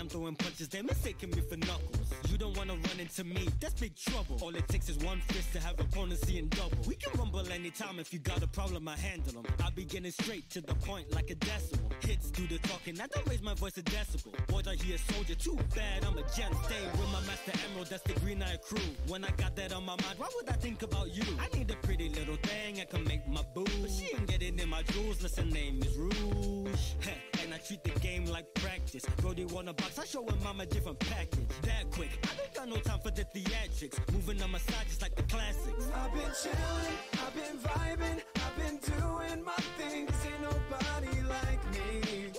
I'm throwing punches, They're mistaking me for knuckles. You don't wanna run into me, that's big trouble. All it takes is one fist to have opponents seeing double. We can rumble anytime if you got a problem, I handle them. I be getting straight to the point like a decimal. Hits do the talking, I don't raise my voice a decibel. Boys, I hear soldier, too bad, I'm a gent. Stay with my master emerald, that's the green eye crew. When I got that on my mind, why would I think about you? I need a pretty little thing, I can make my boo. But she ain't getting in my jewels, listen, name is Rouge. I treat the game like practice. Brody wanna box, I show him I'm a different package. That quick, I don't got no time for the theatrics. Moving on my side just like the classics. I've been chilling, I've been vibing, I've been doing my thing. Cause ain't nobody like me.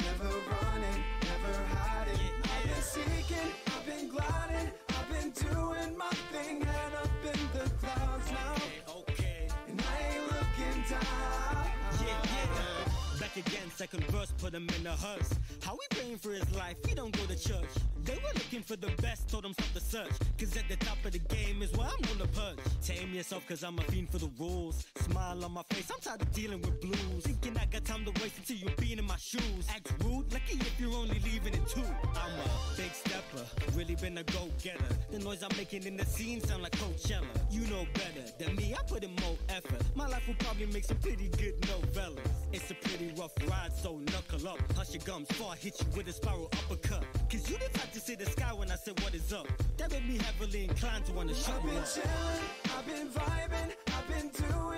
Never running, never hiding. I've been seeking, I've been gliding, I've been doing my thing. Head up in the clouds now. Okay. And I ain't looking down. Yeah, yeah. Back again, second verse, put him in a hearse. How we praying for his life? He don't go to church. They were looking for the best, told him stop the search. Cause at the top of the game is where I'm gonna punch. Tame yourself, cause I'm a fiend for the rules. Smile on my face, I'm tired of dealing with blues. Thinking I got time to waste until you're being in my shoes. Act rude, lucky if you're only leaving in two. I'm a big stepper, really been a go getter. The noise I'm making in the scene sound like Coachella. You know better than me, I put in more effort. My life will probably make some pretty good novellas. It's a pretty rough ride, so knuckle up. Hush your gums, before I hit you with a spiral uppercut. Cause you the type to see the sky when I said what is up. That made me heavily inclined to wanna shut I've been up. chillin', I've been vibing, I've been doing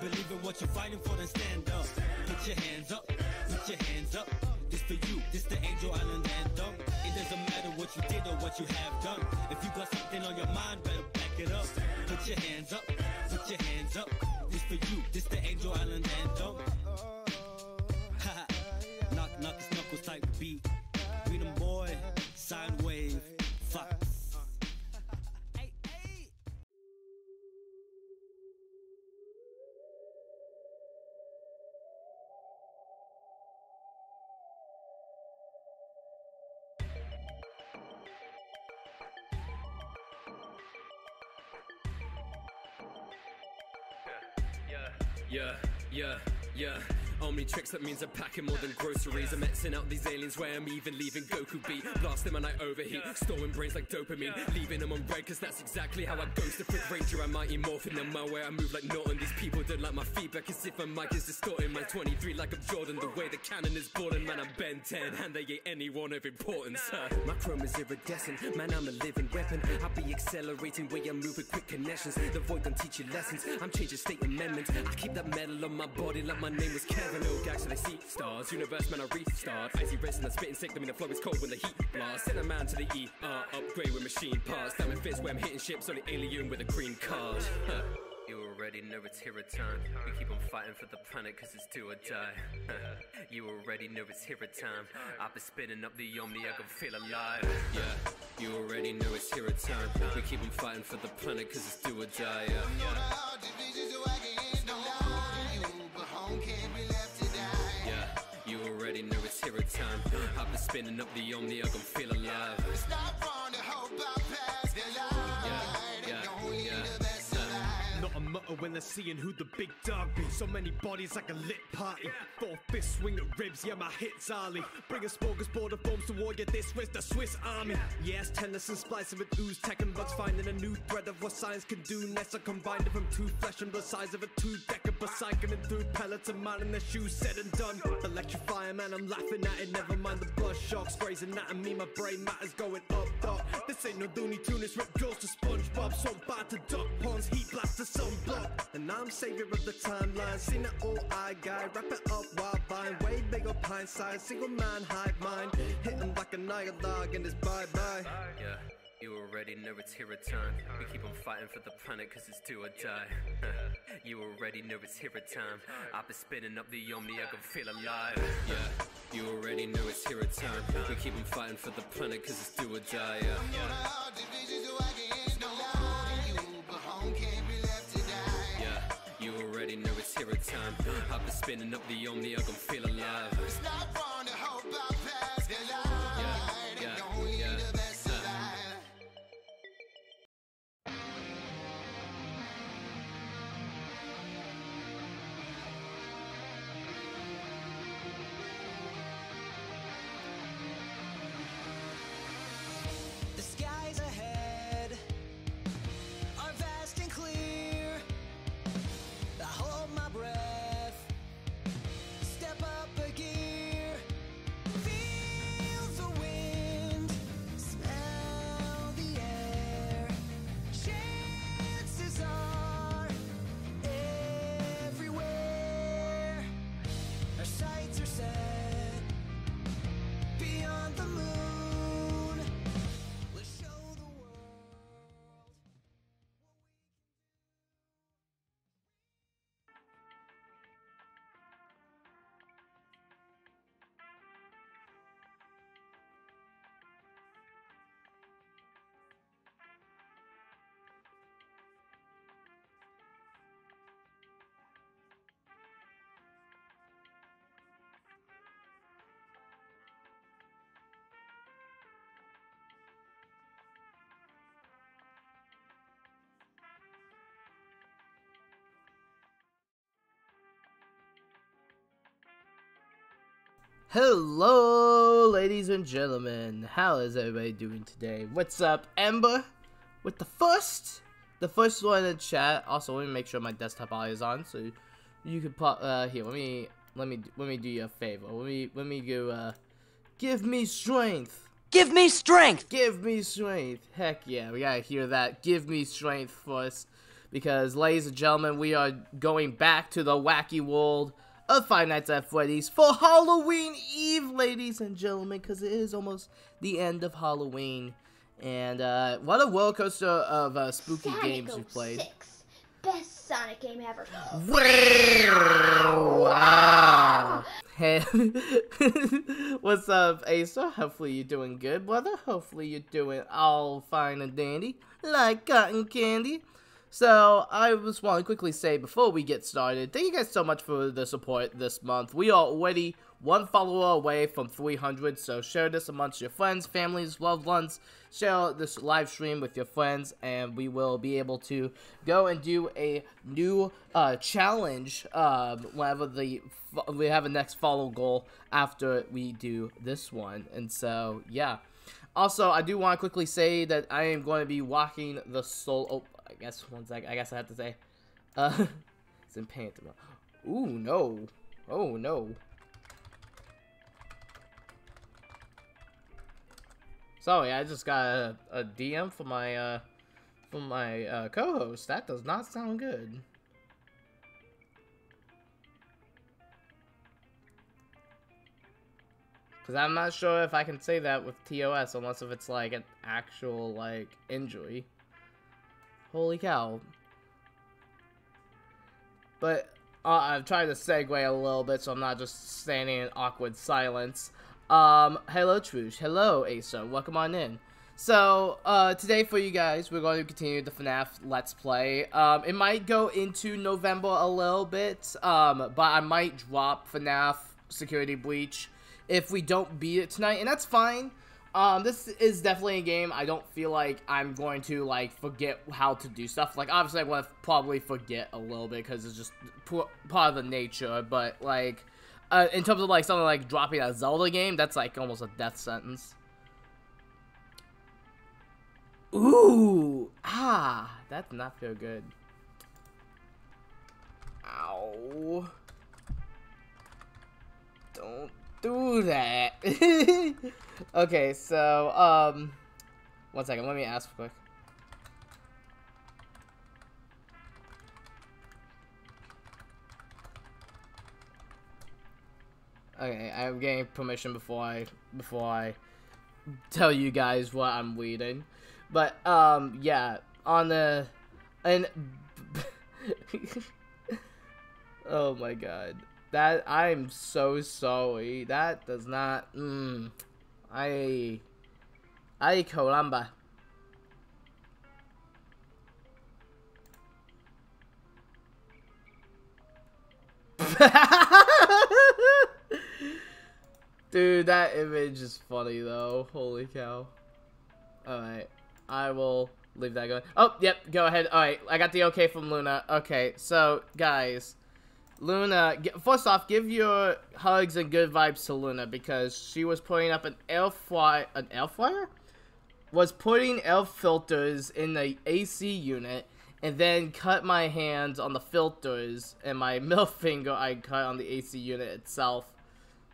believe in what you're fighting for, then stand up. Put your hands up, put your hands up. This for you, this the Angel Island anthem. It doesn't matter what you did or what you have done. If you got something on your mind, better back it up. Put your hands up, put your hands up. This for you, this the Angel Island anthem. knock, knock, knuckles type beat. Freedom boy, sine wave, That means I'm packing more than groceries. I'm Xing out these aliens where I'm even leaving Goku beat. Blast them and I overheat. Storing brains like dopamine. Leaving them on red, cause that's exactly how I ghost the Ranger. I'm mighty morphing them my way. I move like Norton. These people don't like my feedback as if my mic is distorting. My 23 like I'm Jordan. The way the cannon is boarding, man, I'm Ben 10. And they ain't anyone of importance. Huh? My chrome is iridescent. Man, I'm a living weapon. I'll be accelerating way I move with quick connections. The void don't teach you lessons. I'm changing state amendments. I keep that metal on my body like my name was Kevin. Oh, gags so they see stars. Universe, man, I restart. Icy wrist and I spitting sick. I mean, the flow is cold when the heat blasts. Send a man to the ER. Upgrade with machine parts. That with fits where I'm hitting ships. Only alien with a green card. You already know it's hero time. We keep on fighting for the planet cause it's do or die. you already know it's hero time. I've been spinning up the Omni, I can feel alive. Yeah, you already know it's hero time. We keep on fighting for the planet cause it's do or die. Yeah. Yeah, time. I've been spinning up the Omni, I can feel alive. Yeah, Mutter when they're seeing who the big dog be. So many bodies like a lit party. Four fists swing at ribs, yeah, my hits Ali. Bring a smorgasbord of bombs to war, yeah, this was the Swiss army. Yes, Tennyson splicing with ooze, tech and bugs, finding a new thread of what science can do. Next, I combined it from two flesh and the size of a two decker, but cycling through pellets and mine in their shoes, said and done. Electrifying, man, I'm laughing at it, never mind the blood shocks. Grey's anatomy, my brain matter's going up, dog. This ain't no Looney Tune, it's Rip Jaws to SpongeBob. So bad to duck ponds, heat blast to sunblock. And I'm savior of the timeline. Seen it all, I guy. Wrap it up while buying way bigger pine size. Single man, hive mind. Hitting like a Nyalog and it's bye bye. Yeah, you already know it's hero time. We keep on fighting for the planet cause it's do or die. you already know it's hero time. I've been spinning up the Omni, I can feel alive. Yeah, you already know it's hero time. We keep on fighting for the planet cause it's do or die. Yeah, time. I've been spinning up the Omni, I can feel alive. It's not wrong to hope our past collide. Yeah, Hello, ladies and gentlemen. How is everybody doing today? What's up, Ember? With the first, the first one in the chat. Also, let me make sure my desktop audio is on, so you can pop. Uh, here, let me, let me, let me do you a favor. Let me, let me go. Uh, give me strength. Give me strength! Give me strength. Heck yeah, we gotta hear that. Give me strength first. Because, ladies and gentlemen, we are going back to the wacky world of Five Nights at Freddy's for Halloween Eve, ladies and gentlemen, because it is almost the end of Halloween. And, uh, what a roller coaster of uh, spooky Sonic games you've played. 06. Best Sonic game ever. Wow. Hey, what's up, Asa? Hopefully you're doing good, brother. Hopefully you're doing all fine and dandy, like cotton candy. So, I just want to quickly say before we get started, thank you guys so much for the support this month. We are already one follower away from 300, so share this amongst your friends, families, loved ones. Share this live stream with your friends, and we will be able to go and do a new uh, challenge um, whenever the we have a next follow goal after we do this one. And so, yeah. Also, I do want to quickly say that I am going to be walking the soul. Oh, I guess one sec. I guess I have to say, uh, it's in paint. Ooh, no. Oh no. Sorry, I just got a, a DM from my uh from my uh, co-host. That does not sound good. Cause I'm not sure if I can say that with TOS unless if it's like an actual like injury. Holy cow. But uh, I've tried to segue a little bit so I'm not just standing in awkward silence. Um, hello Trush, hello Asa, welcome on in. So, uh, today for you guys, we're going to continue the FNAF Let's Play. Um, it might go into November a little bit, um, but I might drop FNAF Security Breach if we don't beat it tonight, and that's fine. Um, this is definitely a game I don't feel like I'm going to, like, forget how to do stuff. Like, obviously, I will probably forget a little bit because it's just part of the nature, but, like, uh, in terms of, like, something like dropping a Zelda game, that's, like, almost a death sentence. Ooh! Ah! That did not feel good. Ow. Don't do that. okay, so, um... One second, let me ask quick. Okay, I'm getting permission before I before I tell you guys what I'm reading. But um yeah, on the and Oh my god. That I'm so sorry. That does not mm, I Ay caramba. Dude, that image is funny though. Holy cow. Alright. I will leave that going. Oh, yep, go ahead. Alright, I got the okay from Luna. Okay, so, guys. Luna, first off, give your hugs and good vibes to Luna because she was putting up an elf fly, an elf flyer? Was putting elf filters in the AC unit and then cut my hands on the filters and my middle finger I cut on the AC unit itself.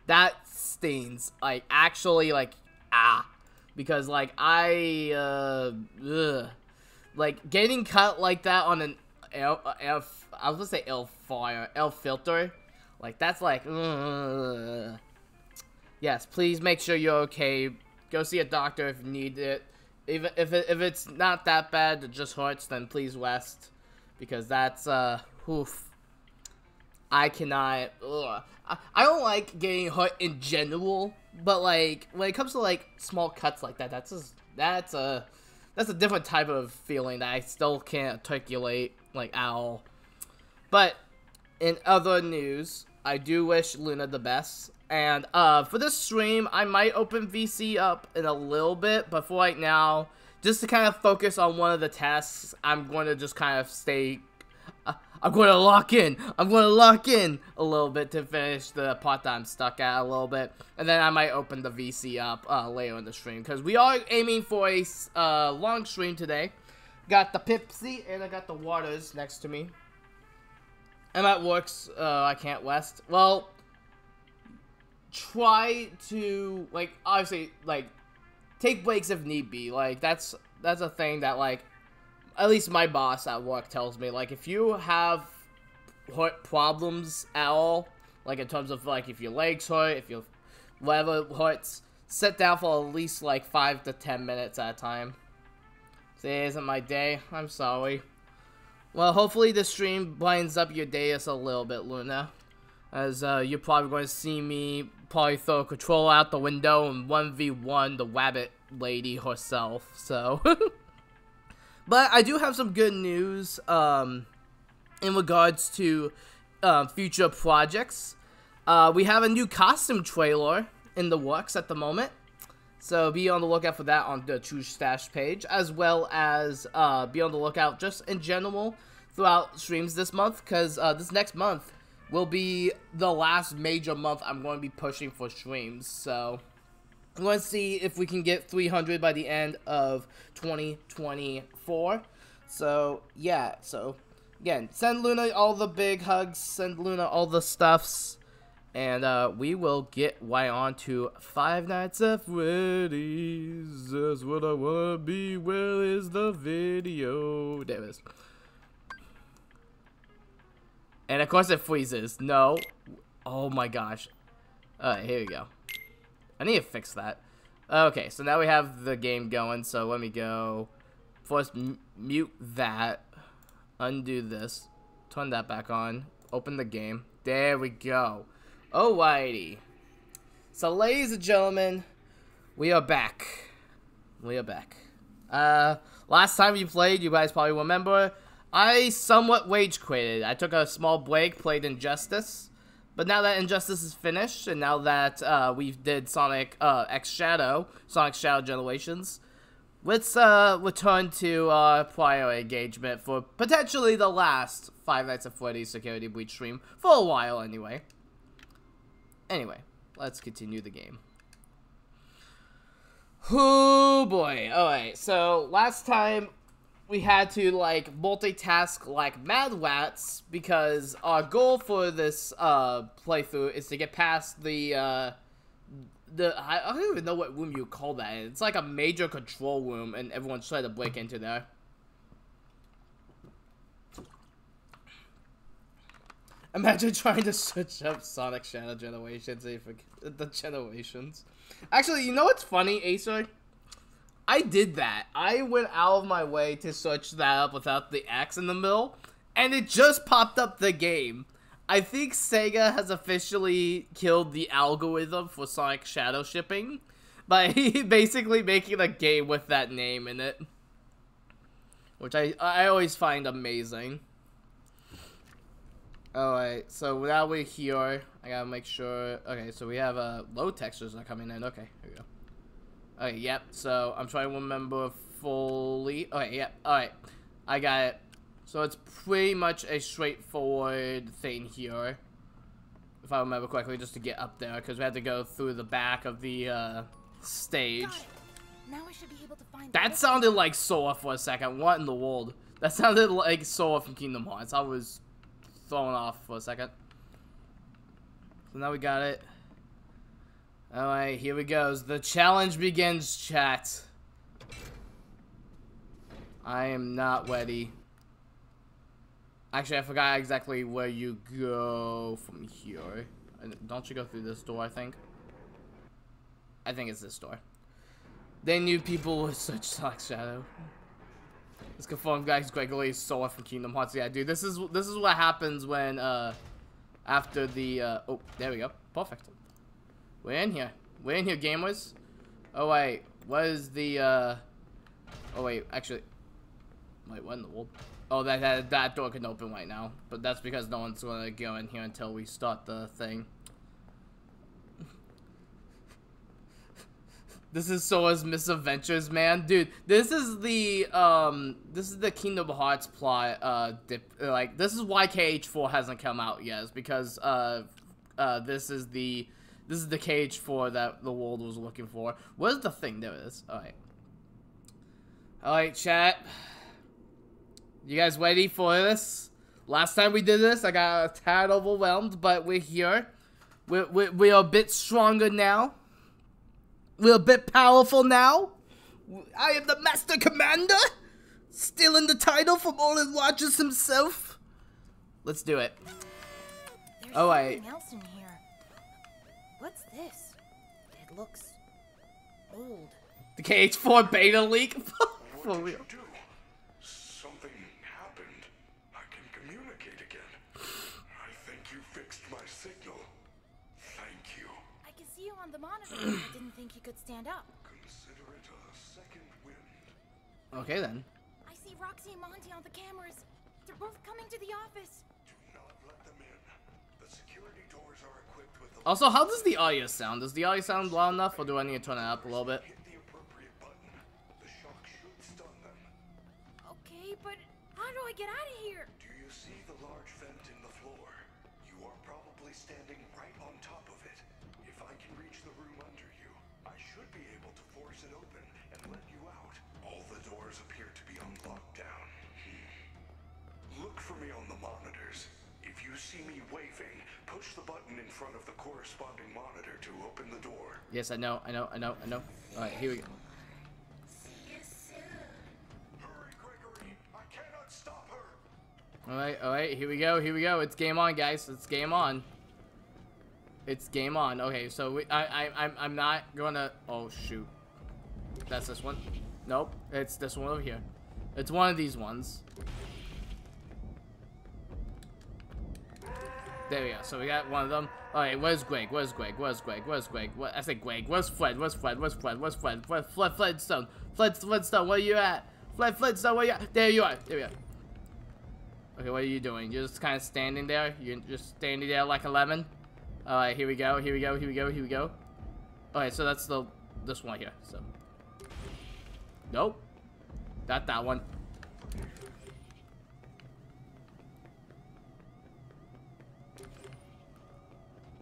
That stings. Like, actually, like, ah. Because, like, I, uh, ugh. Like, getting cut like that on an elf I was gonna say elf fire, elf filter. Like, that's like, ugh. Yes, please make sure you're okay. Go see a doctor if you need it. Even if it, if it's not that bad, it just hurts, then please rest, because that's uh, oof. I cannot. Ugh. I, I don't like getting hurt in general, but like when it comes to like small cuts like that, that's just that's a that's a different type of feeling that I still can't articulate like owl. But in other news, I do wish Luna the best. And uh, for this stream, I might open VC up in a little bit, but for right now, just to kind of focus on one of the tasks, I'm going to just kind of stay. Uh, I'm going to lock in. I'm going to lock in a little bit to finish the part that I'm stuck at a little bit, and then I might open the VC up uh, later in the stream because we are aiming for a uh, long stream today. Got the Pepsi and I got the waters next to me. And that works. Uh, I can't west. Well, try to like obviously like take breaks if need be. Like that's that's a thing that like at least my boss at work tells me. Like if you have hurt problems at all, like in terms of like if your legs hurt, if your whatever hurts, sit down for at least like five to ten minutes at a time. Today isn't my day. I'm sorry. Well, hopefully the stream blinds up your day just a little bit, Luna. As uh, you're probably going to see me probably throw a controller out the window and 1v1 the rabbit lady herself, so... but I do have some good news um, in regards to uh, future projects. Uh, we have a new costume trailer in the works at the moment. So be on the lookout for that on the Trouge Stash page, as well as uh, be on the lookout just in general throughout streams this month, because uh, this next month will be the last major month I'm going to be pushing for streams. So I'm going to see if we can get 300 by the end of 2024. So yeah, so again, send Luna all the big hugs, send Luna all the stuffs. And uh, we will get right on to Five Nights at Freddy's. That's what I wanna be. Where is the video? There it is. And of course it freezes. No. Oh my gosh. Alright, here we go. I need to fix that. Okay, so now we have the game going. So let me go. First, mute that. Undo this. Turn that back on. Open the game. There we go. Alrighty. So, ladies and gentlemen, we are back. We are back. Uh, last time you played, you guys probably remember, I somewhat wage quitted. I took a small break, played Injustice. But now that Injustice is finished, and now that uh, we did Sonic uh, X Shadow, Sonic Shadow Generations, let's uh, return to our prior engagement for potentially the last Five Nights at Freddy's Security Breach stream, for a while anyway. Anyway, let's continue the game. Oh boy. Alright, so last time we had to like multitask like mad rats because our goal for this uh playthrough is to get past the uh the I, don't even know what room you call that. It's like a major control room and everyone's trying to break into there. Imagine trying to switch up Sonic Shadow Generations eh, the generations. Actually, you know what's funny, Acer? I did that. I went out of my way to switch that up without the X in the middle, and it just popped up the game. I think Sega has officially killed the algorithm for Sonic Shadow shipping by basically making a game with that name in it. Which I, I always find amazing. Alright, so now we're here. I gotta make sure. Okay, so we have uh, low textures are coming in. Okay, here we go. Okay, yep. So I'm trying to remember fully. Okay, yep. Alright, I got it. So it's pretty much a straightforward thing here. If I remember correctly, just to get up there, because we had to go through the back of the uh, stage. Now I should be able to find That sounded like Sora for a second. What in the world? That sounded like Sora from Kingdom Hearts. I was thrown off for a second. So now we got it. Alright, here we goes. The challenge begins, chat. I am not ready. Actually, I forgot exactly where you go from here. Don't you go through this door, I think? I think it's this door. They knew people with such Dark Shadow. Let's confirm, guys. Gregory is Sora from Kingdom Hearts. Yeah, dude. This is this is what happens when uh after the uh oh there we go. Perfect. We're in here. We're in here, gamers. Oh wait, what is the uh? Oh wait, actually, wait, what in the world? Oh, that that that door can open right now, but that's because no one's gonna go in here until we start the thing. This is Sora's misadventures, man. Dude, this is the um this is the Kingdom Hearts plot uh dip, like this is why KH4 hasn't come out yet. Is because uh uh this is the this is the KH4 that the world was looking for. Where's the thing? There it is. All right. All right, chat. You guys ready for this? Last time we did this, I got a tad overwhelmed, but we're here. We're, we're, we're a bit stronger now. We're a bit powerful now. I am the Master Commander, stealing the title from all Olin Rogers himself. Let's do it. There's Oh, I- else in here. What's this? It looks old. The KH4 beta leak. For real. do? Something happened. I can communicate again. I think you fixed my signal. Thank you. I can see you on the monitor. But I didn't think you could stand up. Consider it a second wind. Okay then. I see Roxy and Monty on the cameras. They're both coming to the office. Do not let them in. The security doors are equipped with a Also, how does the audio sound? Does the audio sound loud enough, or do I need to turn it up a little bit? hit the appropriate button. The shock should stun them. Okay, but how do I get out of here? Do you see the large vent in the floor? You are probably standing right on top of it. If I can reach the room under you, I should be able to force it open and let you out. All the doors appear to be on lockdown. Hmm. Look for me on the monitors. If you see me waving, push the button in front of the corresponding monitor to open the door. Yes, I know, I know, I know, I know. Alright, here we go. Hurry, Gregory! I cannot stop her! Alright, alright, here we go, here we go. It's game on, guys. It's game on. It's game on. Okay, so we, I, I, I'm, I'm not gonna. Oh shoot, that's this one. Nope, it's this one over here. It's one of these ones. There we go. So we got one of them. Alright, where's Greg? Where's Greg? Where's Greg? Where's Greg? What? I said Greg. Where's Fred? Where's Fred? Where's Fred? Where's Fred? Fred? Fred? Fledstone. Fred? Fledstone. Where you at? Fred? Fledstone. Where you at? There you are. There we are. Okay, what are you doing? You're just kind of standing there? You're just standing there like a lemon? Alright, here we go, here we go, here we go, here we go. All right, so that's the, this one here, so. Nope. Not that one.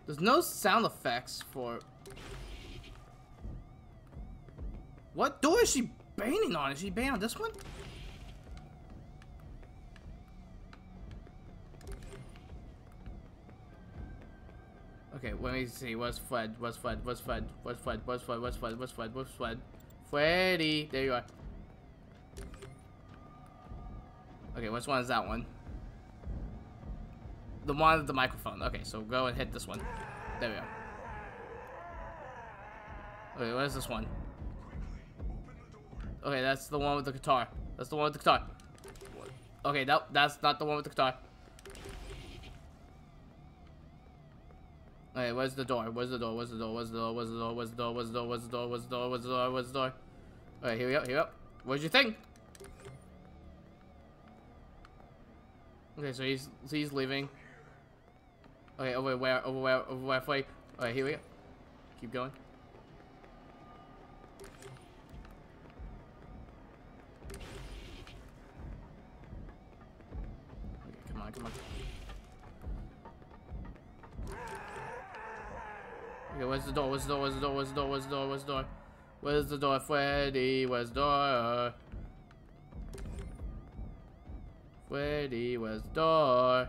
There's no sound effects for... What door is she banging on? Is she banging on this one? Okay, let me see. What's Fred? What's Fred? What's Fred? What's Fred? What's Fred? What's Fred? What's Fred? What's Fred? Freddy! There you are. Okay, which one is that one? The one with the microphone. Okay, so go and hit this one. There we go. Okay, what is this one? Okay, that's the one with the guitar. That's the one with the guitar. Okay, that, that's not the one with the guitar. Okay, where's the door? Where's the door? Where's the door? Where's the door? Where's the door? Where's the door? Where's the door? Where's the door? Where's the door? Where's the door? Where's the door? Alright, here we go. Here we go. What'd you think? Okay, so he's so he's leaving. Okay, over where? Over where? Over where? Wait. Alright, here we go. Keep going. Okay, come on, come on. Okay, where's the door? Where's the door? Where's the door? Where's the door? Where's the door? Where's the door? Where's the door, Freddy? Where's the door? Freddy, where's the door?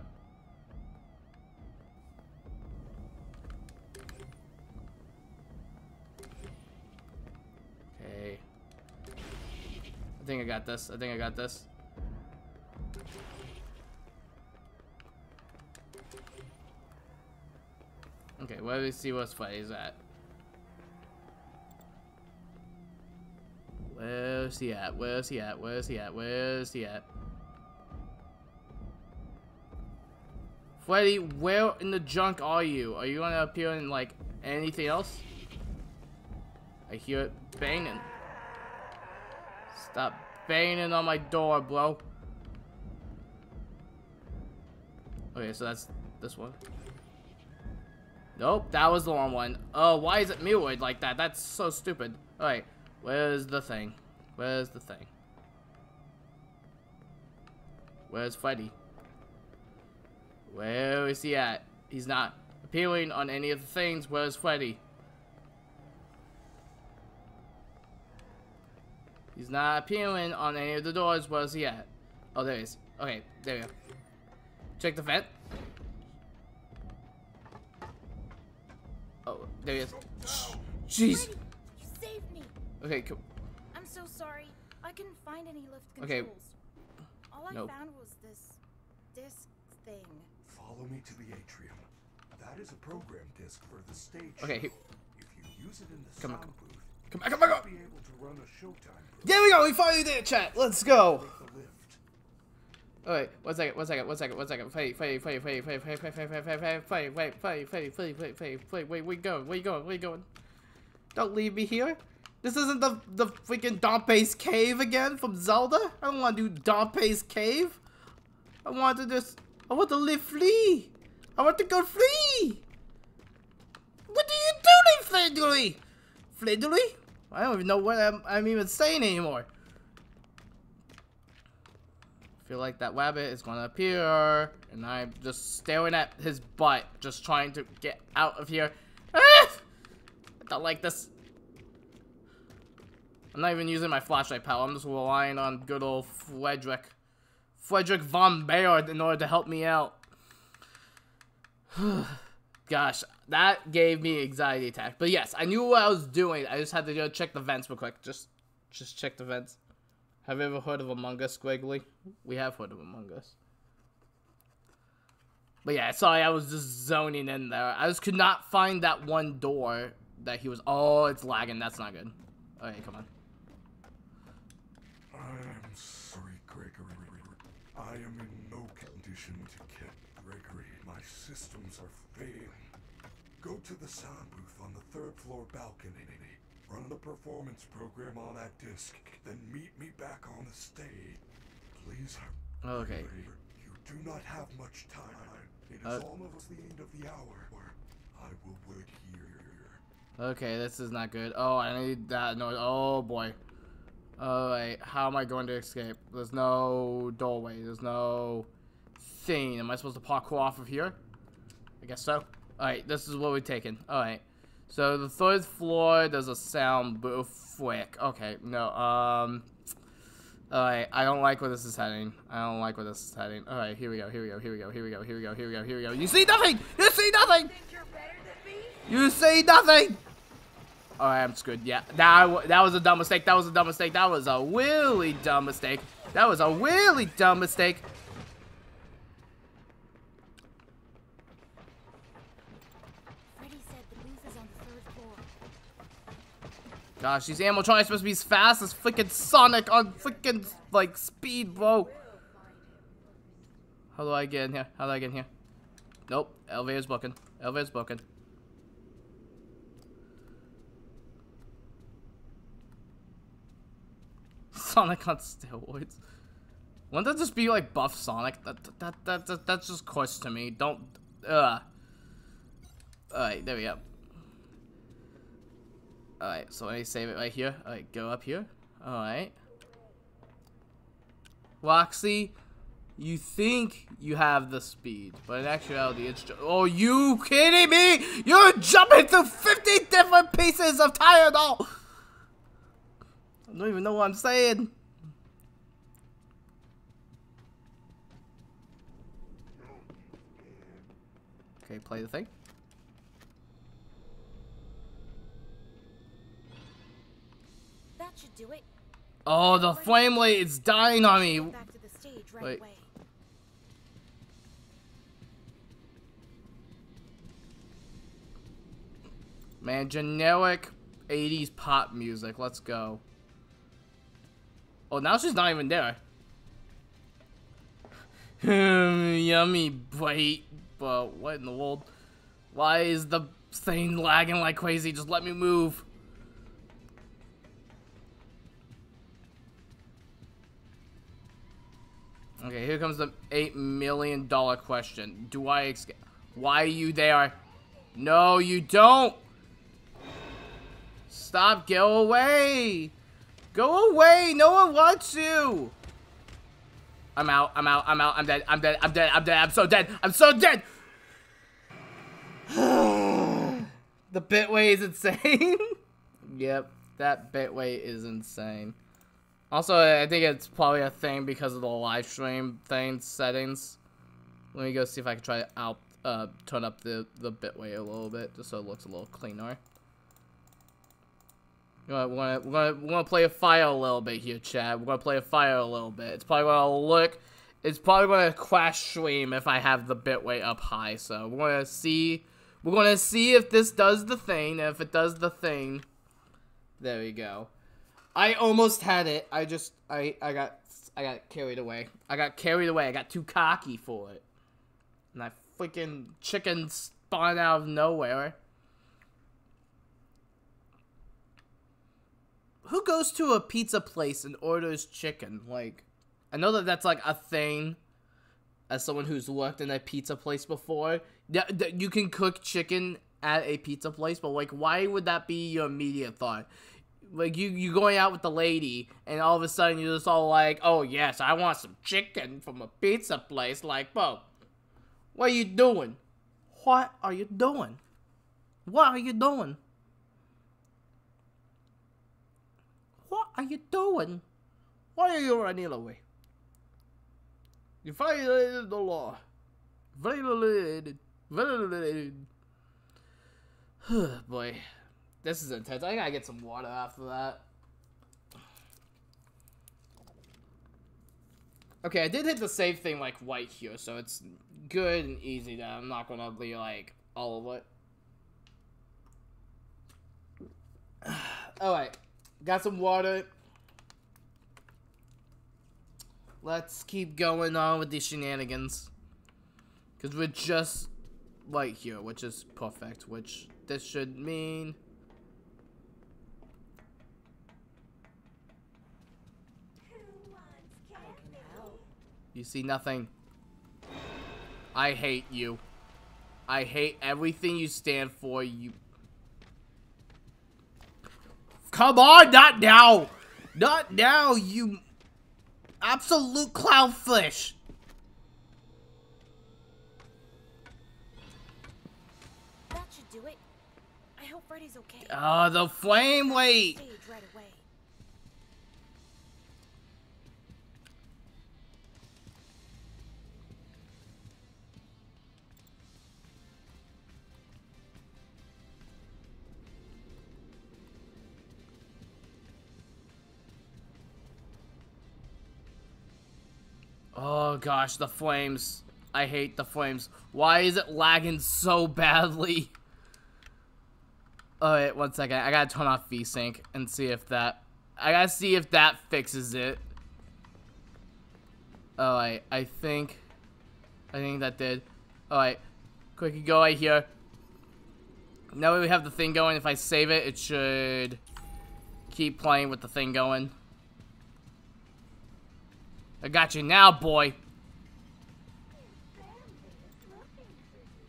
Okay. I think I got this. I think I got this. Okay, where do we see what's Freddy's at? Where's he at? Where's he at? Where's he at? Where's he at? Freddy, where in the junk are you? Are you gonna appear in like anything else? I hear it banging. Stop banging on my door, bro. Okay, so that's this one. Nope, that was the wrong one. Oh, why is it mirrored like that? That's so stupid. Alright, where's the thing? Where's the thing? Where's Freddy? Where is he at? He's not appearing on any of the things. Where's Freddy? He's not appearing on any of the doors. Where's he at? Oh, there he is. Okay, there we go. Check the vent. Oh, there he is. Jeez. Freddy, you saved me. Okay, cool. I'm so sorry. I couldn't find any lift Okay. controls. All I Nope. found was this disc thing. Follow me to the atrium. That is a program disc for the stage. Okay, here- If you use it in the Come on, sound come- booth, Come on, come on, come on. be able to run a showtime There we go. We finally did it, chat. Let's go. Lift. Alright, one second, one second, one second, one second. Fight, fight, fight, fight, fight, fight, fight, fight, fight, fight, fight, fight, wait, fight, fight, fight, fight, fight, fight, wait, where you going? Where you going? Where you going? Don't leave me here. This isn't the the freaking Dompe's cave again from Zelda. I don't want to do Dompe's cave. I want to just, I want to live free. I want to go free. What are you doing, Flindley? Flindley? I don't even know what I'm, I'm even saying anymore. Feel like that rabbit is gonna appear, and I'm just staring at his butt, just trying to get out of here. Ah! I don't like this. I'm not even using my flashlight pal. I'm just relying on good old Frederick. Frederick von Baird in order to help me out. Gosh, that gave me anxiety attack. But yes, I knew what I was doing. I just had to go check the vents real quick. Just, just check the vents. Have you ever heard of Among Us, Squiggly? We have heard of Among Us. But yeah, sorry, I was just zoning in there. I just could not find that one door that he was. Oh, it's lagging. That's not good. Okay, come on. I'm sorry, Gregory. I am in no condition to get Gregory. My systems are failing. Go to the sound booth on the third floor balcony. Run the performance program on that disc. Then meet me back on the stage. Please. Okay. You do not have much time. It is Uh, almost the end of the hour. I will wait here. Okay, this is not good. Oh, I need that noise. Oh boy. Alright, how am I going to escape? There's no doorway. There's no thing. Am I supposed to parkour off of here? I guess so. Alright, this is what we're taking. Alright. So the third floor, there's a sound booth. Okay, no, um... Alright, I don't like where this is heading. I don't like where this is heading. Alright, here we go, here we go, here we go, here we go, here we go, here we go, here we go. You see nothing! You see nothing! You see nothing! Alright, I'm screwed. Yeah, that, that was a dumb mistake. That was a dumb mistake. That was a really dumb mistake. That was a really dumb mistake. Freddy said the booth is on the third floor. Gosh, these animatronics to be as fast as freaking Sonic on freaking, like, speed, bro. How do I get in here? How do I get in here? Nope. Elevator's broken. Elevator's broken. Sonic on steroids. Wouldn't that just be like buff Sonic? That that that, that that's just course to me. Don't. Ugh. Alright, there we go. Alright, so let me save it right here. Alright, go up here. Alright. Roxy, you think you have the speed, but in actuality, it's just. Oh, you kidding me? You're jumping through 50 different pieces of Tylenol! I don't even know what I'm saying. Okay, play the thing. Should do it. Oh, the flame light is dying on me. Back to the stage right Wait. Man, generic 80s pop music. Let's go. Oh, now she's not even there. Hmm, yummy bite. But what in the world? Why is the thing lagging like crazy? Just let me move. Okay, here comes the eight million dollar question. Do I ex- Why are you there? No, you don't. Stop, go away. Go away. No one wants you. I'm out. I'm out. I'm out. I'm dead. I'm dead. I'm dead. I'm dead. I'm so dead. I'm so dead. the bitrate is insane. yep, that bitrate is insane. Also, I think it's probably a thing because of the live stream thing settings. Let me go see if I can try to out uh, turn up the the bitrate a little bit just so it looks a little cleaner. We're gonna, we're gonna, we're gonna, play a fire a little bit here, Chad. We're gonna play a fire a little bit. It's probably gonna look, it's probably gonna crash stream if I have the bitrate up high. So we're gonna see, we're gonna see if this does the thing. If it does the thing, there we go. I almost had it. I just, I, I got, I got carried away. I got carried away. I got too cocky for it, and I freaking chicken spawned out of nowhere. who goes to a pizza place and orders chicken? Like, I know that that's like a thing. As someone who's worked in a pizza place before, yeah, you can cook chicken at a pizza place, but like, why would that be your immediate thought? Like, you you going out with the lady, and all of a sudden you're just all like, "Oh yes, I want some chicken from a pizza place." Like, bro, what are you doing? What are you doing? What are you doing? What are you doing? Why are you running away? You violated the law. Violated. Violated. Boy. This is intense. I gotta get some water after that. Okay, I did hit the save thing like right here, so it's good and easy that I'm not gonna be like all of it. Alright. Got some water. Let's keep going on with these shenanigans. Because we're just right here, which is perfect. Which this should mean... You see nothing. I hate you. I hate everything you stand for, you Come on, not now! Not now, you absolute clownfish! That should do it. I hope Freddy's okay. Oh, the flame weight! Oh gosh, the flames. I hate the flames. Why is it lagging so badly? Alright, one second. I gotta turn off VSync and see if that... I gotta see if that fixes it. Alright, I think... I think that did. Alright, quickly go right here. Now we have the thing going, if I save it, it should keep playing with the thing going. I got you now, boy.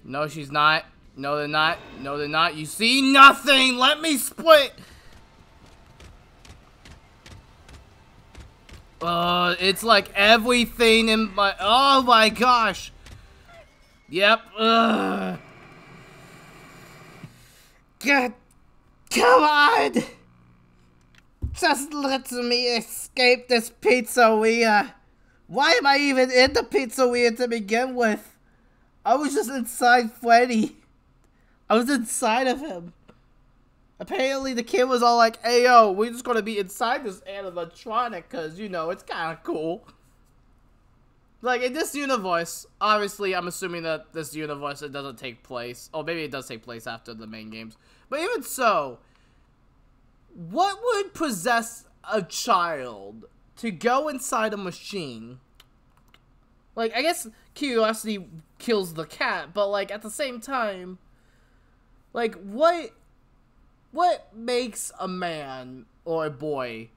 No, she's not. No, they're not. No, they're not. You see nothing. Let me split. Uh, it's like everything in my. Oh my gosh. Yep. Ugh. God. Come on. Just let me escape this pizzeria. Why am I even in the pizzeria to begin with? I was just inside Freddy. I was inside of him. Apparently the kid was all like, hey we're just gonna be inside this animatronic cause you know, it's kinda cool. Like in this universe, obviously I'm assuming that this universe it doesn't take place. Or maybe it does take place after the main games. But even so, what would possess a child to go inside a machine? Like, I guess curiosity kills the cat, but like at the same time, like what what makes a man or a boy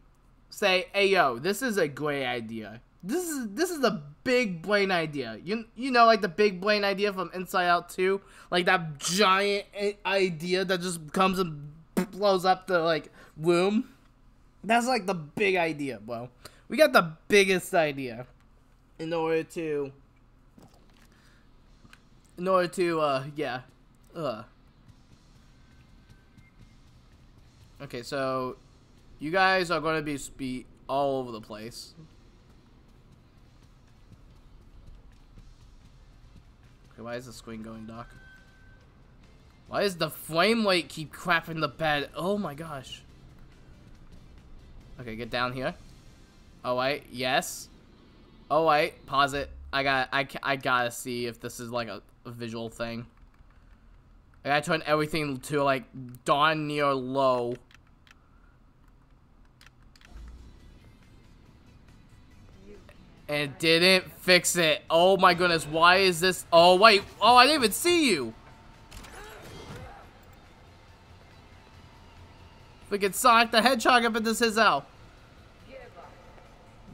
say, "Hey yo, this is a great idea. This is this is a big brain idea." You you know like the big brain idea from Inside Out 2, like that giant idea that just comes and blows up the like room. That's like the big idea, bro. We got the biggest idea in order to in order to uh yeah. Uh Okay, so you guys are going to be be all over the place. Okay, why is the screen going dark? Why does the flame light keep crapping the bed? Oh my gosh. Okay, get down here. Oh wait, yes. Oh wait, pause it. I got I I gotta see if this is like a, a visual thing. I gotta turn everything to like darn near low. And it didn't fix it. Oh my goodness, why is this? Oh wait, oh I didn't even see you. We can Sonic the Hedgehog up into out.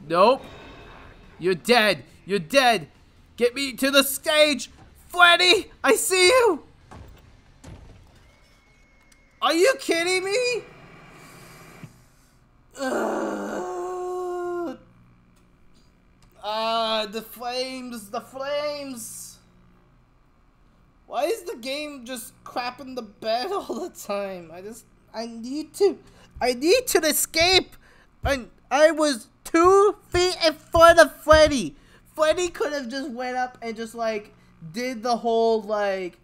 Nope. You're dead. You're dead. Get me to the stage. Freddy, I see you. Are you kidding me? Ah, uh, the flames, the flames. Why is the game just crapping the bed all the time? I just, I need to, I need to escape. I, I was two feet in front of Freddy. Freddy could have just went up and just like did the whole like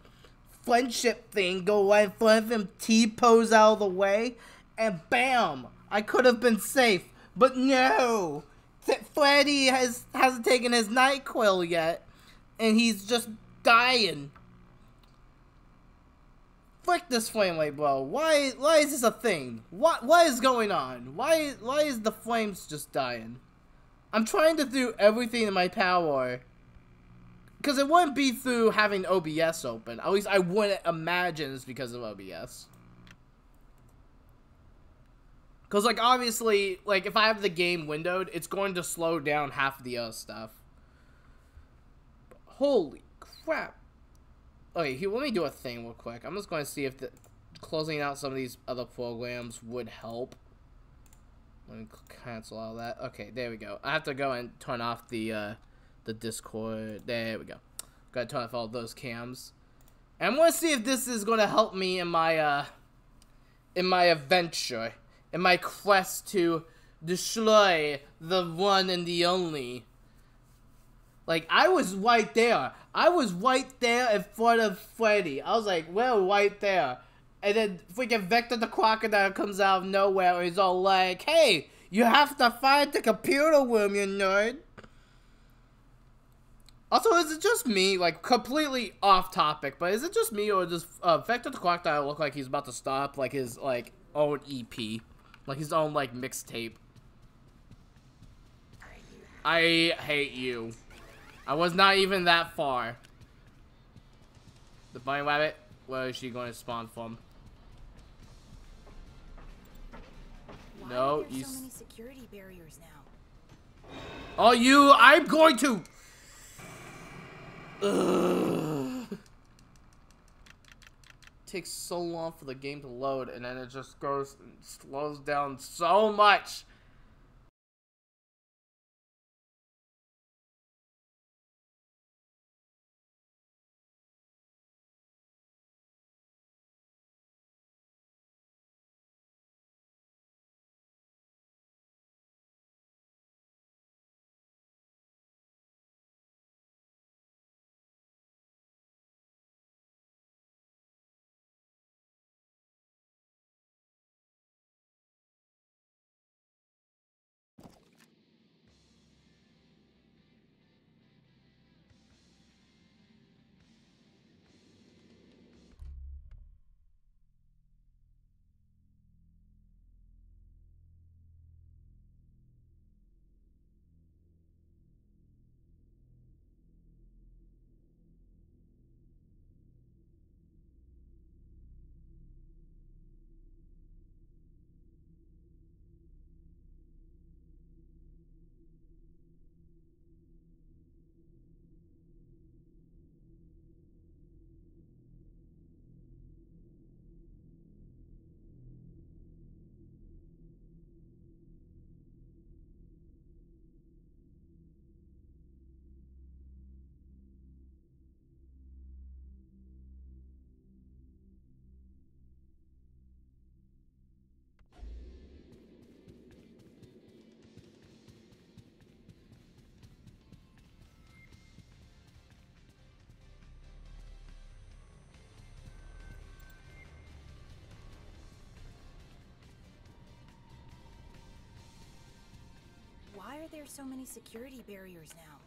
friendship thing, go right in front of him, T pose out of the way, and bam, I could have been safe. But no, Freddy has hasn't taken his Nyquil yet, and he's just dying. Frick this flame light, bro. Why why is this a thing? What what is going on? Why why is the flames just dying? I'm trying to do everything in my power. Because it wouldn't be through having OBS open. At least I wouldn't imagine it's because of OBS. Because, like, obviously, like, if I have the game windowed, it's going to slow down half the other stuff. Holy crap. Okay, here, let me do a thing real quick. I'm just going to see if the, closing out some of these other programs would help. Let me cancel all that. Okay, there we go. I have to go and turn off the, uh, the Discord. There we go. Gotta turn off all those cams. And I'm gonna see if this is gonna help me in my, uh, in my adventure. In my quest to destroy the one and the only. Like, I was right there. I was right there in front of Freddy. I was like, well, right there. And then freaking Vector the Crocodile comes out of nowhere and he's all like, hey, you have to find the computer room, you nerd. Also, is it just me, like, completely off topic, but is it just me or does uh, Vector the Crocodile look like he's about to stop, like, his, like, own EP? Like, his own, like, mixtape? I hate you. I was not even that far. The bunny rabbit? Where is she going to spawn from? Why No, you so many security barriers now? Oh, you! I'm going to! Ugh. takes so long for the game to load, and then it just goes and slows down so much. Are so many security barriers now?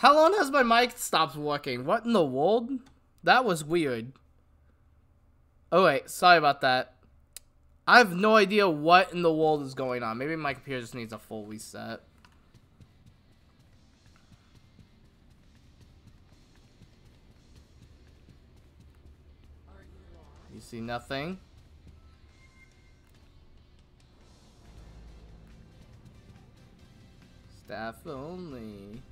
How long has my mic stopped working? What in the world? That was weird. Oh wait, sorry about that. I have no idea what in the world is going on. Maybe my computer just needs a full reset. You see nothing? Staff only.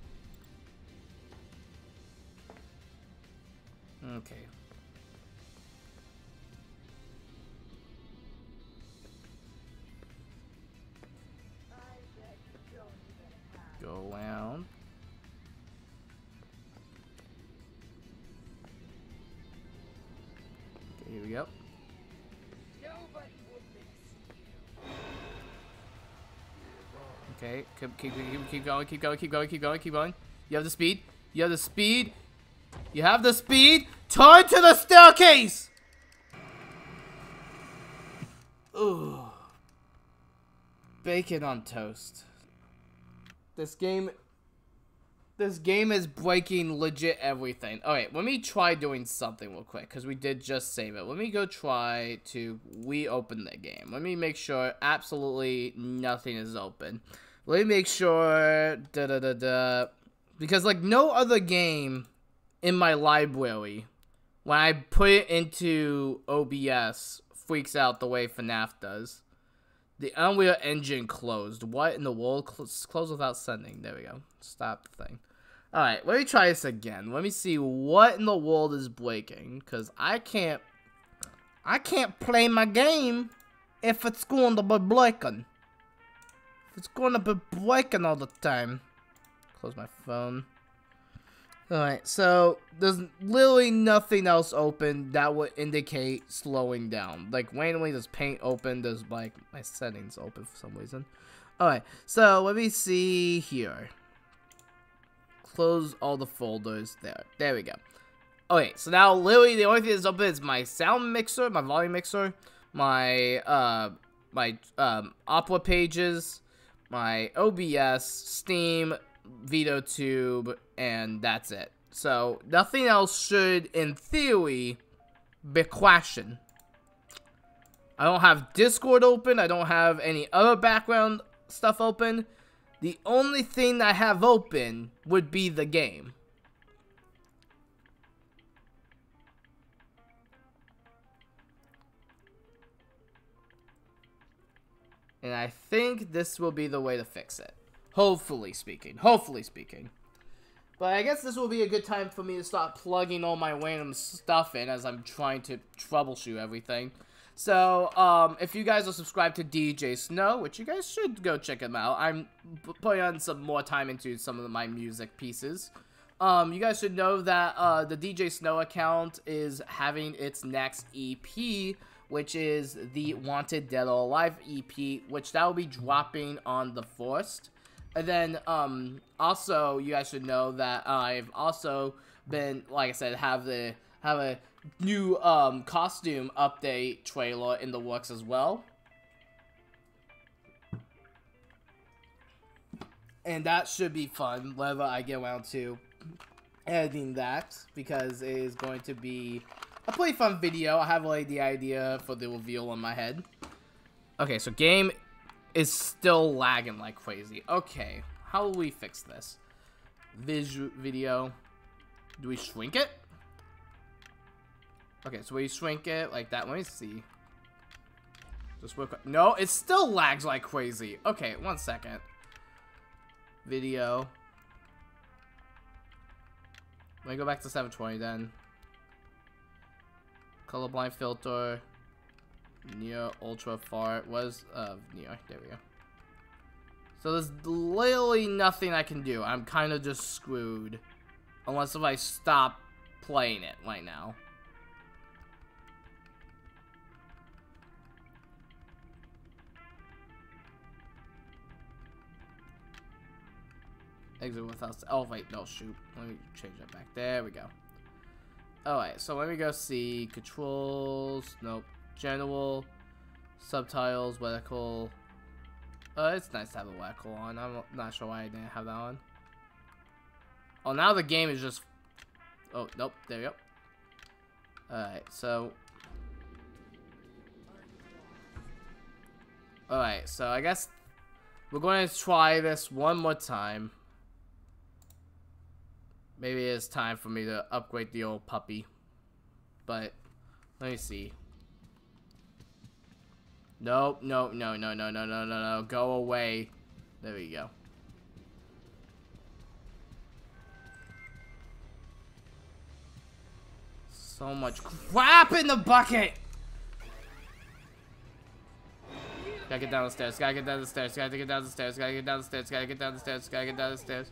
Okay. Go around. Okay, here we go. Okay, keep, keep, keep, keep going, keep going, keep going, keep going, keep going. You have the speed. You have the speed. You have the speed. Turn to the staircase. Ooh. Bacon on toast. This game this game is breaking legit everything. Alright, let me try doing something real quick, because we did just save it. Let me go try to reopen the game. Let me make sure absolutely nothing is open. Let me make sure, da da da da, because like no other game in my library, when I put it into OBS, freaks out the way FNAF does. The Unreal Engine closed. What in the world? Close, without sending. There we go. Stop the thing. Alright, let me try this again. Let me see what in the world is breaking. Because I can't... I can't play my game if it's going to be breaking. If it's going to be breaking all the time. Close my phone. Alright, so there's literally nothing else open that would indicate slowing down. Like randomly there's paint open, there's like my settings open for some reason. Alright, so let me see here. Close all the folders there. There we go. Okay, so now literally the only thing that's open is my sound mixer, my volume mixer, my uh my um opera pages, my OBS, Steam, VideoTube, and that's it. So, nothing else should, in theory, be question. I don't have Discord open. I don't have any other background stuff open. The only thing I have open would be the game. And I think this will be the way to fix it. Hopefully speaking. Hopefully speaking. But I guess this will be a good time for me to start plugging all my random stuff in as I'm trying to troubleshoot everything. So, um, if you guys are subscribed to DJ Snow, which you guys should go check him out, I'm putting on some more time into some of my music pieces. Um, you guys should know that, uh, the DJ Snow account is having its next EP, which is the Wanted Dead or Alive EP, which that will be dropping on the 1st. And then, um, also, you guys should know that I've also been, like I said, have the, have a new, um, costume update trailer in the works as well. And that should be fun, whenever I get around to editing that, because it is going to be a pretty fun video. I have like the idea for the reveal in my head. Okay, so game is still lagging like crazy. Okay, how will we fix this? Visual video. Do we shrink it? Okay, so we shrink it like that. Let me see. Just work. No, it still lags like crazy. Okay, one second. Video. Let me go back to 720 then. Colorblind filter. Neo Ultra Far was uh Neo. There we go. So there's literally nothing I can do. I'm kind of just screwed. Unless if I stop playing it right now. Exit without... Oh, wait. No, shoot. Let me change that back. There we go. Alright, so let me go see controls. Nope. General. Subtitles. Vertical. Uh, it's nice to have a vertical on. I'm not sure why I didn't have that on. Oh, now the game is just... Oh, nope. There we go. Alright, so... Alright, so I guess we're going to try this one more time. Maybe it's time for me to upgrade the old puppy. But, let me see. Nope, no, no, no, no, no, no, no, no. Go away. There we go. So much crap in the bucket! Gotta get down the stairs, gotta get down the stairs, gotta get down the stairs, gotta get down the stairs, gotta get down the stairs, gotta get down the stairs.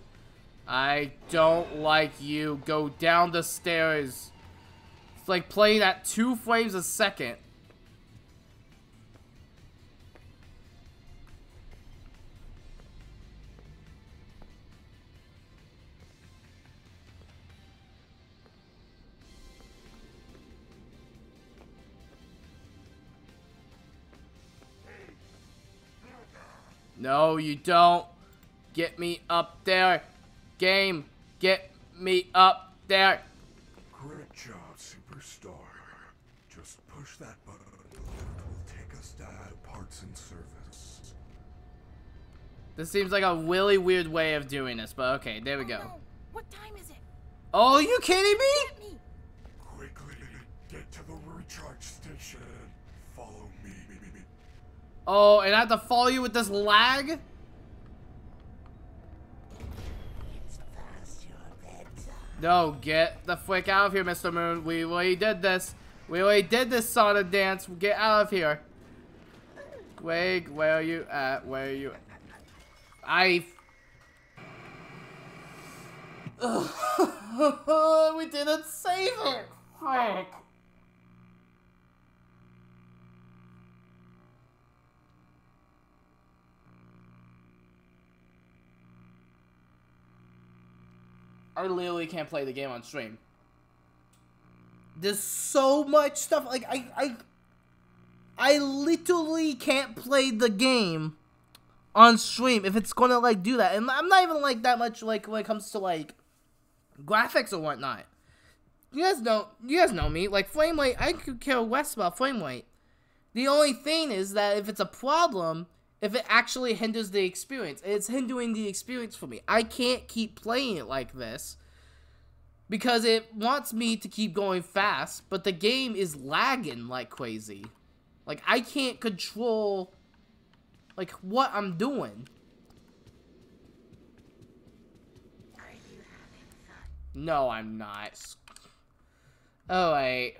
I don't like you. Go down the stairs. It's like playing at two frames a second. No, you don't. Get me up there. Game, get me up there. Great job, superstar. Just push that button. The lift will take us down to parts and service. This seems like a really weird way of doing this, but okay, there we go. Oh, no. What time is it? Oh, you kidding me? Oh, and I have to follow you with this lag? No, get the frick out of here, Mr. Moon. We already did this. We already did this Sonic dance. Get out of here. Greg, where are you at? Where are you? I. we didn't save it. Frick. I literally can't play the game on stream. There's so much stuff. Like I, I, I literally can't play the game on stream if it's gonna like do that. And I'm not even like that much like when it comes to like graphics or whatnot. you guys know, you guys know me. Like flame weight, I could care less about flame weight. The only thing is that if it's a problem, if it actually hinders the experience, it's hindering the experience for me. I can't keep playing it like this because it wants me to keep going fast, but the game is lagging like crazy. Like I can't control like what I'm doing. No, I'm not. Oh wait.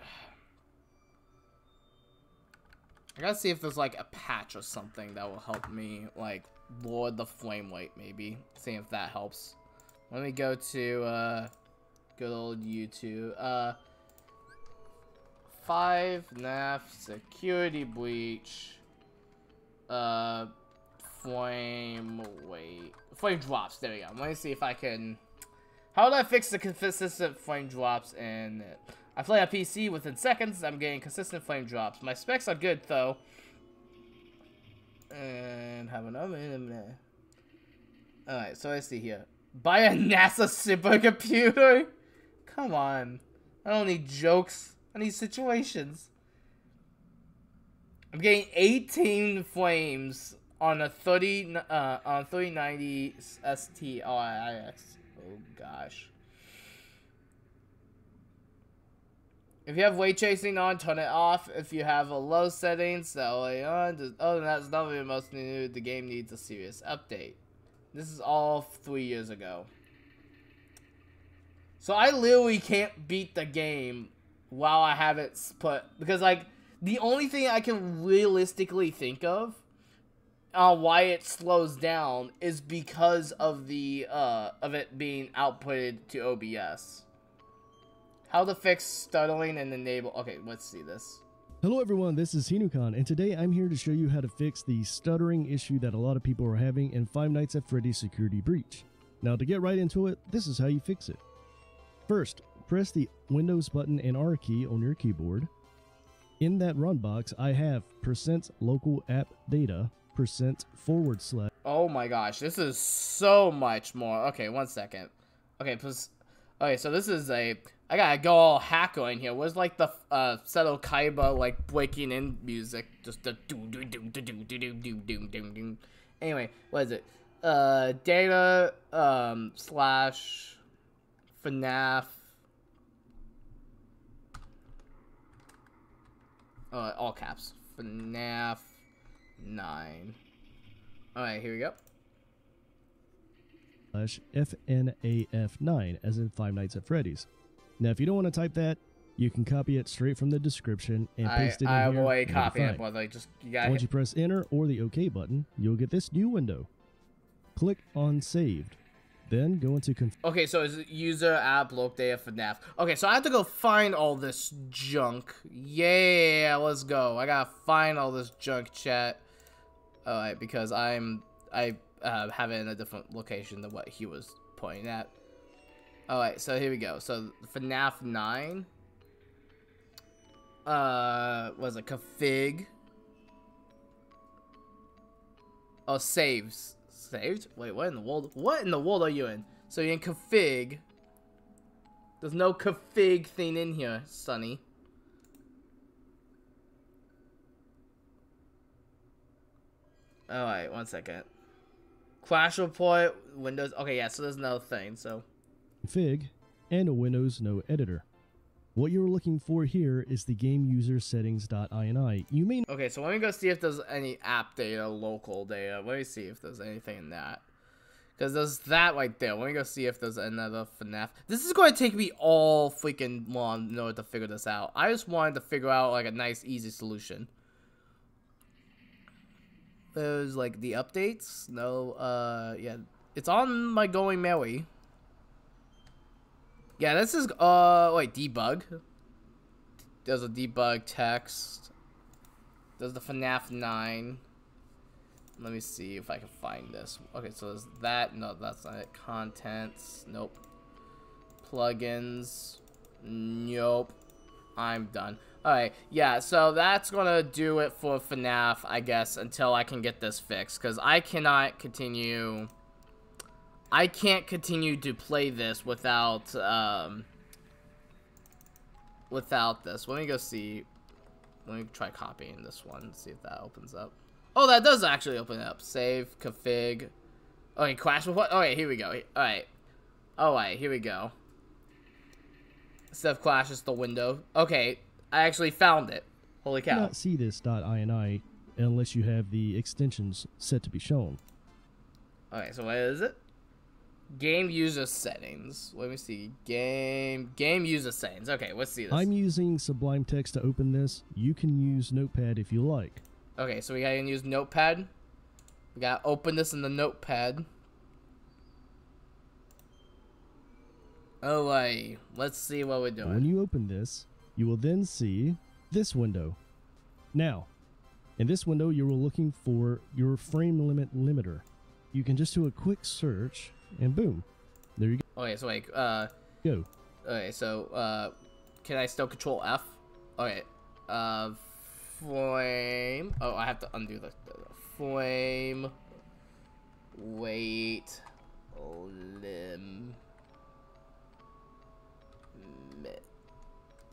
I gotta see if there's like a patch or something that will help me like lower the flame weight maybe. See if that helps. Let me go to uh good old YouTube. Uh five NAF security breach. Uh flame weight. Flame drops, there we go. Let me see if I can how do I fix the consistent flame drops in? I play a PC within seconds, I'm getting consistent flame drops. My specs are good though. And have another minute. Alright, so I see here. Buy a NASA supercomputer? Come on. I don't need jokes. I need situations. I'm getting 18 flames on a 30 uh on 3090 STRIX. Oh gosh. If you have weight chasing on, turn it off. If you have a low settings, that way on. Other than that, it's most new. The game needs a serious update. This is all three years ago. So I literally can't beat the game while I have it put because like the only thing I can realistically think of uh, why it slows down is because of the uh, of it being outputted to OBS. How to fix stuttering and enable. Okay, let's see this. Hello everyone, this is Hinukan, and today I'm here to show you how to fix the stuttering issue that a lot of people are having in Five Nights at Freddy's Security Breach. Now to get right into it, this is how you fix it. First, press the Windows button and R key on your keyboard. In that run box, I have percent local app data percent forward slash. Oh my gosh, this is so much more. Okay, one second. Okay, plus. Okay, so this is a. I gotta go all hacker in here. Where's like the uh Seto Kaiba like breaking in music? Just the do do do do do do do do do do do. Anyway, what is it? Uh, data um slash FNAF. Uh, all caps. FNAF nine. Alright, here we go. Slash FNAF9, as in Five Nights at Freddy's. Now, if you don't want to type that, you can copy it straight from the description and I, paste it in I here. will and you'll copy it, but like just you gotta Once hit- you press enter or the OK button, you'll get this new window. Click on saved. Then go into conf- Okay, so it's user app local data FNAF. Okay, so I have to go find all this junk. Yeah, let's go. I gotta find all this junk, chat. Alright, because I'm I uh, in a different location than what he was pointing at. Alright, so here we go. So FNAF 9. Uh, was it config? Oh, saves. Saved? Wait, what in the world? What in the world are you in? So you're in config. There's no config thing in here, Sonny. Alright, one second. Clash report, Windows. Okay, yeah, so there's no thing, so. config and a Windows No Editor. What you're looking for here is the game user settings.ini. You may Okay, so let me go see if there's any app data, local data. Let me see if there's anything in that. Because there's that right there. Let me go see if there's another FNAF. This is going to take me all freaking long in order to figure this out. I just wanted to figure out like a nice, easy solution. There's like the updates. No, uh, yeah. It's on my Going Merry. Yeah, this is, uh, wait, debug. Does a debug text. Does the FNAF 9. Let me see if I can find this. Okay, so there's that. No, that's not it. Contents. Nope. Plugins. Nope. I'm done. Alright, yeah, so that's gonna do it for FNAF, I guess, until I can get this fixed. Because I cannot continue... I can't continue to play this without, um... without this. Let me go see. Let me try copying this one. See if that opens up. Oh, that does actually open up. Save, config. Okay, crash with what? Okay, here we go. Alright. Alright, here we go. Instead of clash, it's the window. Okay, I actually found it. Holy You cow. cannot see this .ini unless you have the extensions set to be shown. Okay, so what is it? Game user settings. Let me see. Game game user settings. Okay, let's see this. I'm using Sublime Text to open this. You can use Notepad if you like. Okay, so we gotta use Notepad. We gotta open this in the Notepad. Oh, wait. Let's see what we're doing. When you open this, you will then see this window. Now, in this window, you are looking for your frame limit limiter. You can just do a quick search, and boom, there you go. Okay, so like, Uh, go. okay, so uh, can I still control F? Okay. Uh, flame. Oh, I have to undo the, the flame. Wait. Lim.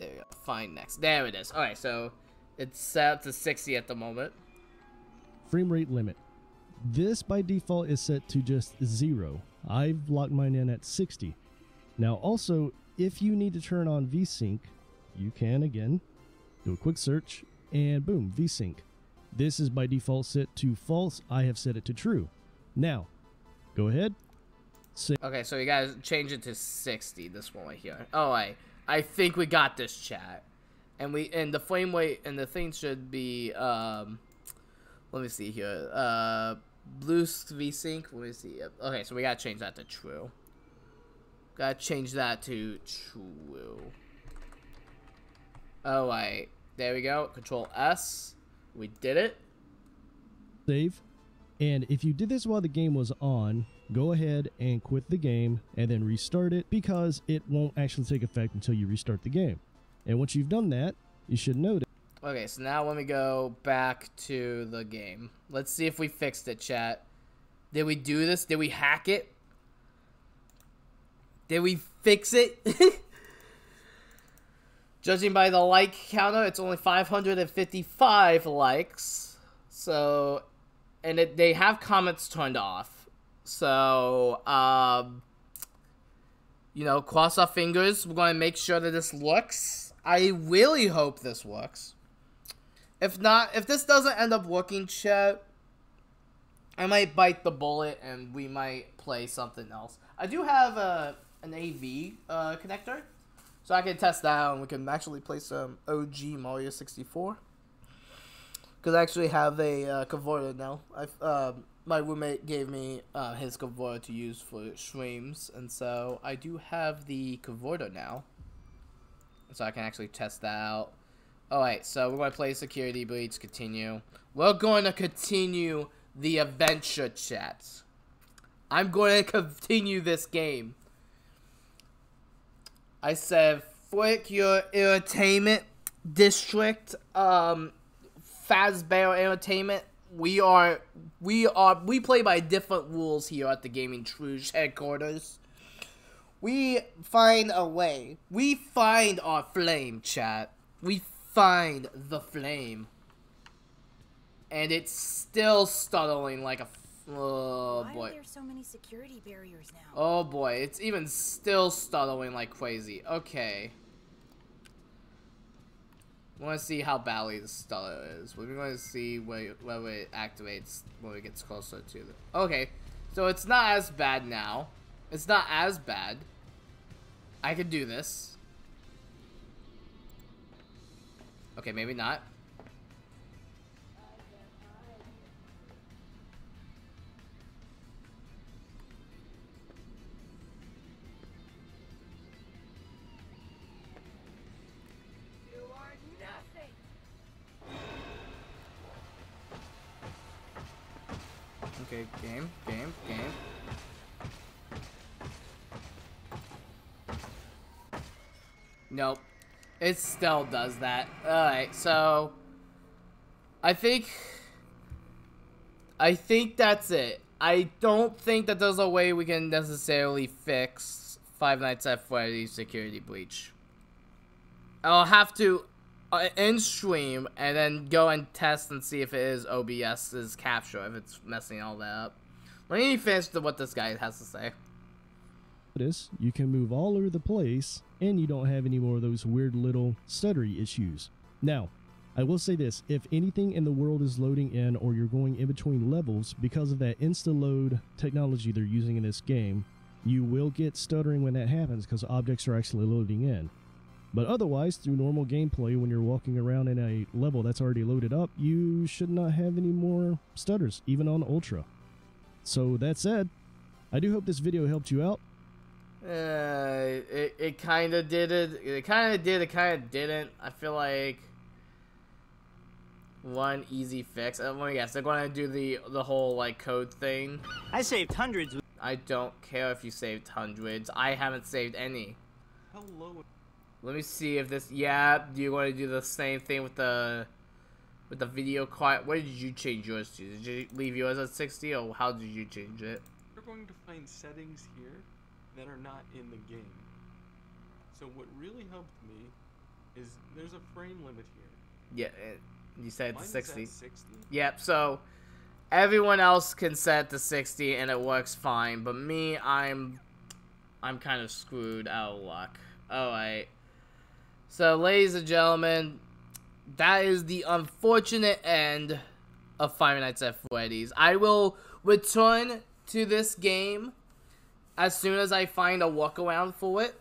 There we go. Find next. There it is. Alright, so it's set to 60 at the moment. Frame rate limit. This by default is set to just zero. I've locked mine in at 60. Now, also, if you need to turn on VSync, you can again do a quick search and boom, VSync. This is by default set to false. I have set it to true. Now, go ahead. Say Okay, so you guys change it to 60, this one right here. Oh, I I think we got this chat. And we and the flame weight and the thing should be um let me see here. Uh blue sync. let me see. Okay, so we gotta change that to true. Gotta change that to true. Oh wait. There we go. Control S. We did it. save. And if you did this while the game was on, go ahead and quit the game and then restart it because it won't actually take effect until you restart the game. And once you've done that, you should notice Okay, so now let me go back to the game. Let's see if we fixed it, chat. Did we do this? Did we hack it? Did we fix it? Judging by the like counter, it's only 555 likes. So, and it, they have comments turned off. So, um, you know, cross our fingers. We're going to make sure that this works. I really hope this works. If not, if this doesn't end up working, chat, I might bite the bullet and we might play something else. I do have a an AV uh, connector, so I can test that out and we can actually play some OG Mario 64. Because I actually have a uh, converter now. I uh, my roommate gave me uh, his converter to use for streams, and so I do have the converter now, so I can actually test that out. Alright, so we're going to play Security Breach, continue. We're going to continue the adventure chat. I'm going to continue this game. I said, flick your entertainment district, um, Fazbear Entertainment. We are, we are, we play by different rules here at the Gaming Trouge headquarters. We find a way. We find our flame, chat. We find the flame. And it's still stuttling like a. Oh Why boy. are there so many security barriers now? Oh boy, it's even still stuttering like crazy. Okay. We want to see how badly the stutter is. We're going to see whether it activates when it gets closer to the... Okay, so it's not as bad now. It's not as bad. I can do this. Okay, maybe not. Okay, game, game, game. Nope. It still does that. Alright, so... I think... I think that's it. I don't think that there's a way we can necessarily fix Five Nights at Freddy's Security Breach. I'll have to Uh, in stream and then go and test and see if it is OBS's capture if it's messing all that up. Let me finish what this guy has to say. This you can move all over the place and you don't have any more of those weird little stuttery issues. Now, I will say this if anything in the world is loading in or you're going in between levels because of that insta load technology they're using in this game, you will get stuttering when that happens because objects are actually loading in. But otherwise, through normal gameplay, when you're walking around in a level that's already loaded up, you should not have any more stutters, even on Ultra. So that said, I do hope this video helped you out. Uh, it, it kind of did it. It kind of did. It kind of didn't. I feel like one easy fix. Uh, well, yes, they're going to do the the whole like code thing. I saved hundreds. I don't care if you saved hundreds. I haven't saved any. Hello. Let me see if this. Yeah, do you want to do the same thing with the with the video quiet? What did you change yours to? Did you leave yours at 60 or how did you change it? You're going to find settings here that are not in the game. So what really helped me is there's a frame limit here. Yeah, it, you said to 60. at 60. Yep, so everyone else can set to 60 and it works fine, but me, I'm I'm kind of screwed out of luck. Alright. So, ladies and gentlemen, that is the unfortunate end of Five Nights at Freddy's. I will return to this game as soon as I find a workaround for it.